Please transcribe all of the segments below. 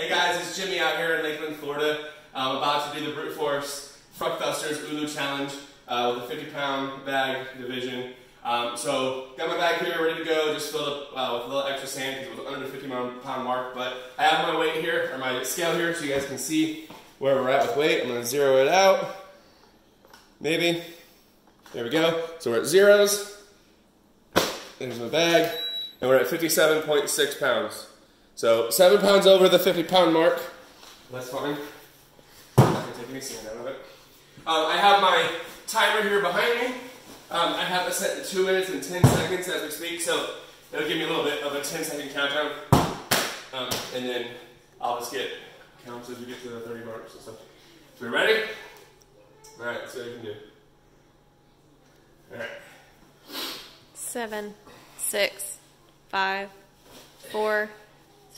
Hey guys, it's Jimmy out here in Lakeland, Florida. I'm about to do the brute force Fruck Thusters Ulu Challenge uh, with a 50 pound bag division. Um, so got my bag here ready to go, just filled up uh, with a little extra sand because it was under the 50 pound mark. But I have my weight here, or my scale here, so you guys can see where we're at with weight. I'm gonna zero it out. Maybe. There we go. So we're at zeros. There's my bag. And we're at 57.6 pounds. So seven pounds over the 50 pound mark. That's fine. I'm not gonna take any sand out of it. Um, I have my timer here behind me. Um, I have it set to two minutes and 10 seconds as we speak, so it'll give me a little bit of a 10 second countdown. Um, and then I'll just get counts as we get to the 30 marks and stuff. So we ready? All right, let's see what you can do. All right. Seven, six, five, four,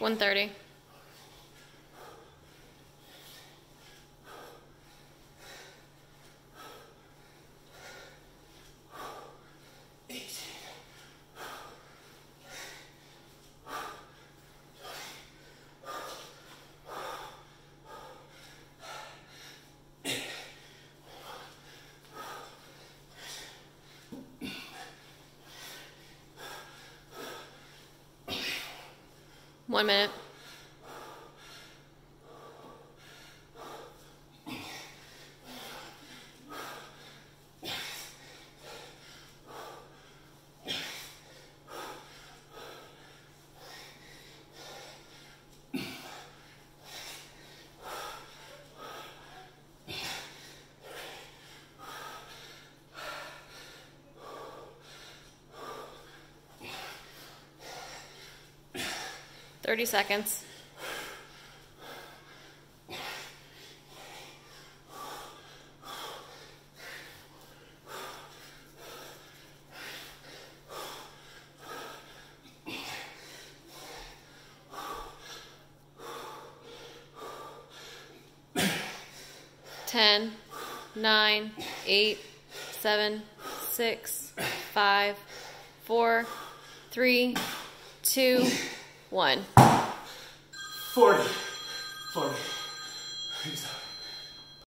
130. One minute. Thirty seconds. Ten, nine, eight, seven, six, five, four, three, two, one. 40. 40.